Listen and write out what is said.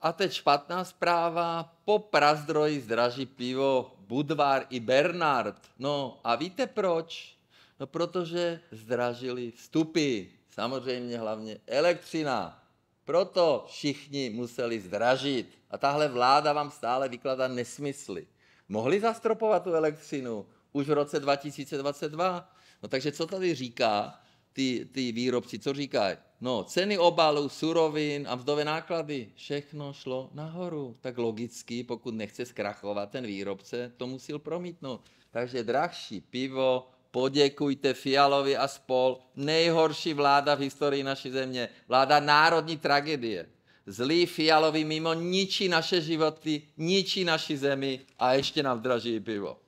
A teď špatná zpráva, po Prazdroji zdraží pivo Budvar i Bernard. No a víte proč? No protože zdražili vstupy, samozřejmě hlavně elektřina. Proto všichni museli zdražit. A tahle vláda vám stále vykládá nesmysly. Mohli zastropovat tu elektřinu už v roce 2022. No takže co tady říká ty, ty výrobci, co říkají? No, ceny obalů, surovin a mzdové náklady, všechno šlo nahoru. Tak logicky, pokud nechce zkrachovat ten výrobce, to musel promítnout. Takže drahší pivo, poděkujte Fialovi a spol. Nejhorší vláda v historii naší země. Vláda národní tragédie. Zlý Fialovi mimo ničí naše životy, ničí naši zemi a ještě nám draží pivo.